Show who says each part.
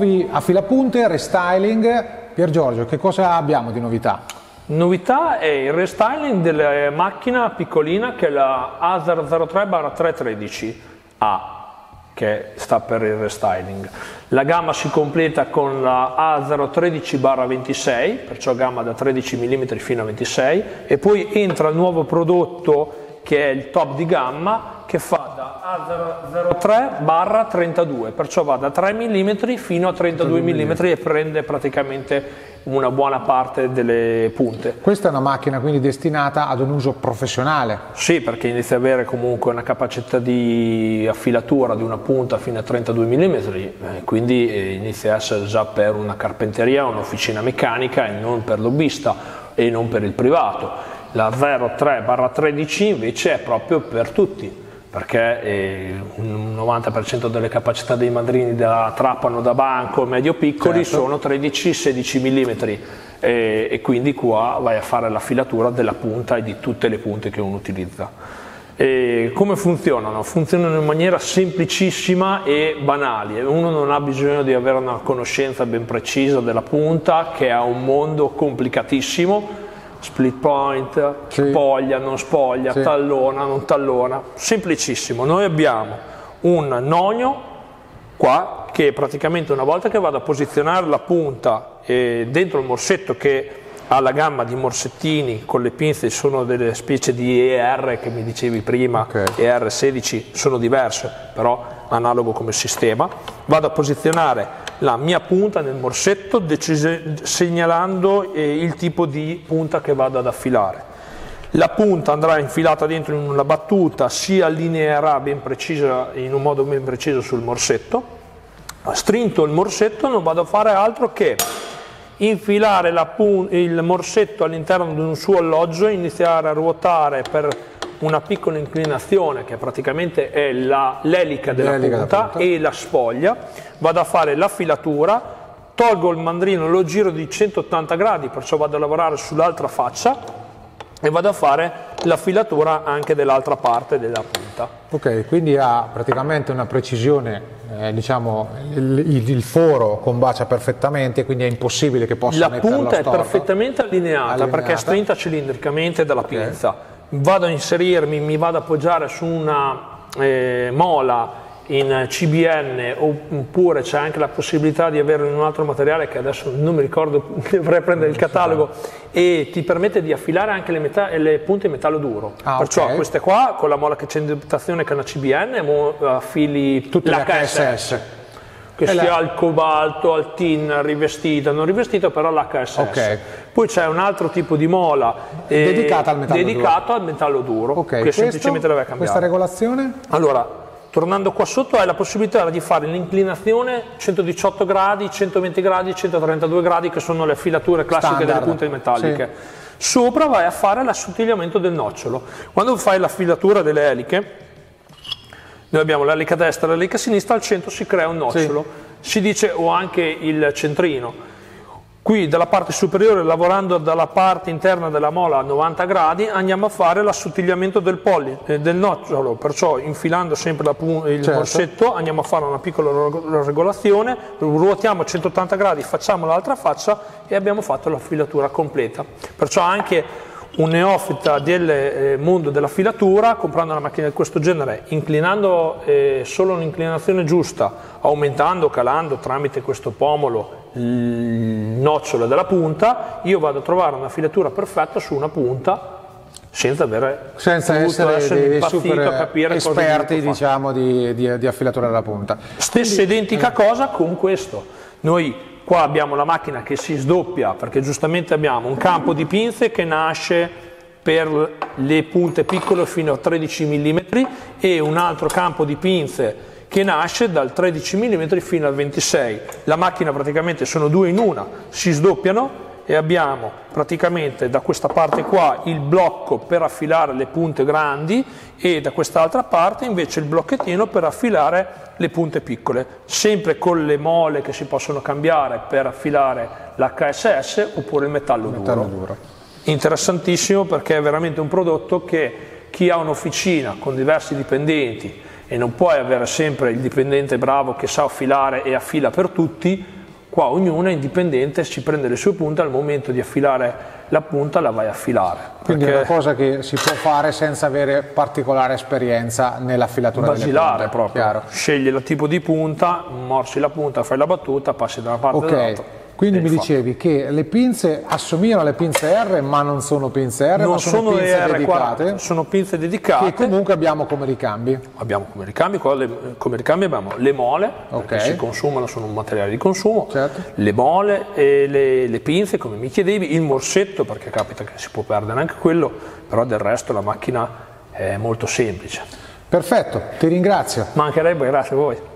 Speaker 1: nuovi affilapunte, restyling. Pier Giorgio, che cosa abbiamo di novità?
Speaker 2: Novità è il restyling della macchina piccolina che è la A003-313A che sta per il restyling. La gamma si completa con la A013-26, perciò gamma da 13 mm fino a 26 e poi entra il nuovo prodotto che è il top di gamma che fa da A03 32, perciò va da 3 mm fino a 32 mm e prende praticamente una buona parte delle punte.
Speaker 1: Questa è una macchina quindi destinata ad un uso professionale?
Speaker 2: Sì, perché inizia ad avere comunque una capacità di affilatura di una punta fino a 32 mm, eh, quindi eh, inizia a essere già per una carpenteria, un'officina meccanica e non per lobbista e non per il privato. La 03-13 invece è proprio per tutti perché eh, un 90% delle capacità dei mandrini da trapano da banco medio-piccoli certo. sono 13-16 mm e, e, quindi qua vai a fare la filatura della punta e di tutte le punte che uno utilizza. E come funzionano? Funzionano in maniera semplicissima e banale, uno non ha bisogno di avere una conoscenza ben precisa della punta che ha un mondo complicatissimo split point, sì. spoglia, non spoglia, sì. tallona, non tallona, semplicissimo. Noi abbiamo un nonio qua che praticamente una volta che vado a posizionare la punta eh, dentro il morsetto che ha la gamma di morsettini con le pinze sono delle specie di ER che mi dicevi prima, okay. ER16 sono diverse però analogo come sistema, vado a posizionare la mia punta nel morsetto segnalando eh, il tipo di punta che vado ad affilare. La punta andrà infilata dentro in una battuta, si allineerà ben precisa, in un modo ben preciso sul morsetto. Strinto il morsetto non vado a fare altro che infilare il morsetto all'interno di un suo alloggio, iniziare a ruotare per una piccola inclinazione che praticamente è l'elica della punta, punta. e la spoglia, vado a fare la filatura, tolgo il mandrino, lo giro di 180 gradi, perciò vado a lavorare sull'altra faccia e vado a fare la filatura anche dell'altra parte della punta.
Speaker 1: Ok, quindi ha praticamente una precisione, eh, diciamo, il, il, il, foro combacia perfettamente, quindi è impossibile che possa
Speaker 2: La punta è perfettamente allineata, allineata, perché è strinta cilindricamente dalla okay. pinza vado a inserirmi, mi vado ad appoggiare su una eh, mola in CBN oppure c'è anche la possibilità di averlo in un altro materiale che adesso non mi ricordo, dovrei prendere il catalogo e ti permette di affilare anche le, le punte in metallo duro. Ah, Perciò okay. queste qua con la mola che c'è in dotazione che è una CBN affili
Speaker 1: tutte le HSS
Speaker 2: che sia la... al cobalto, al tin, rivestita, non rivestita però l'HSS. Okay. Poi c'è un altro tipo di mola
Speaker 1: eh, dedicata al metallo
Speaker 2: dedicato
Speaker 1: duro,
Speaker 2: al metallo duro
Speaker 1: okay.
Speaker 2: che
Speaker 1: Questo,
Speaker 2: semplicemente deve cambiare.
Speaker 1: Questa regolazione?
Speaker 2: Allora, tornando qua sotto hai la possibilità di fare l'inclinazione 118 gradi, 120 gradi, 132 gradi che sono le filature classiche Standard. delle punte metalliche. Sì. Sopra vai a fare l'assottigliamento del nocciolo. Quando fai la filatura delle eliche noi abbiamo l'elica destra e l'elica sinistra, al centro si crea un nocciolo, sì. si dice o anche il centrino. Qui dalla parte superiore, lavorando dalla parte interna della mola a 90 gradi, andiamo a fare l'assottigliamento del polli, eh, del nocciolo, perciò infilando sempre il certo. morsetto andiamo a fare una piccola regolazione, ruotiamo a 180 gradi, facciamo l'altra faccia e abbiamo fatto la filatura completa. Perciò anche un neofita del eh, mondo della filatura comprando una macchina di questo genere, inclinando eh, solo un'inclinazione giusta, aumentando, calando tramite questo pomolo il nocciolo della punta, io vado a trovare una filatura perfetta su una punta senza avere
Speaker 1: senza essere, essere dei, super esperti diciamo, di, di, di, affilatura della punta.
Speaker 2: Stessa identica eh. cosa con questo. Noi Qua abbiamo la macchina che si sdoppia perché giustamente abbiamo un campo di pinze che nasce per le punte piccole fino a 13 mm e un altro campo di pinze che nasce dal 13 mm fino al 26. La macchina praticamente sono due in una, si sdoppiano e abbiamo praticamente da questa parte qua il blocco per affilare le punte grandi e da quest'altra parte invece il blocchettino per affilare le punte piccole, sempre con le mole che si possono cambiare per affilare l'HSS oppure il metallo, metallo duro. duro. Interessantissimo perché è veramente un prodotto che chi ha un'officina con diversi dipendenti e non puoi avere sempre il dipendente bravo che sa affilare e affila per tutti, qua ognuno è indipendente, si prende le sue punte, al momento di affilare la punta la vai a affilare.
Speaker 1: Quindi è una cosa che si può fare senza avere particolare esperienza nell'affilatura
Speaker 2: basilare
Speaker 1: delle punte.
Speaker 2: proprio.
Speaker 1: Chiaro.
Speaker 2: Scegli il tipo di punta, morsi la punta, fai la battuta, passi da una parte
Speaker 1: Ok,
Speaker 2: all'altra.
Speaker 1: Quindi
Speaker 2: e
Speaker 1: mi dicevi che le pinze assomigliano alle pinze R ma non sono pinze R,
Speaker 2: non
Speaker 1: ma sono,
Speaker 2: sono
Speaker 1: pinze
Speaker 2: ER40,
Speaker 1: dedicate
Speaker 2: sono pinze
Speaker 1: che
Speaker 2: dedicate.
Speaker 1: comunque abbiamo come ricambi.
Speaker 2: Abbiamo come ricambi, come ricambi abbiamo le mole,
Speaker 1: Ok.
Speaker 2: che si consumano, sono un materiale di consumo,
Speaker 1: Certo.
Speaker 2: le mole e le, le pinze, come mi chiedevi, il morsetto, perché capita che si può perdere anche quello, però del resto la macchina è molto semplice.
Speaker 1: Perfetto, ti ringrazio.
Speaker 2: Mancherebbe, grazie a voi.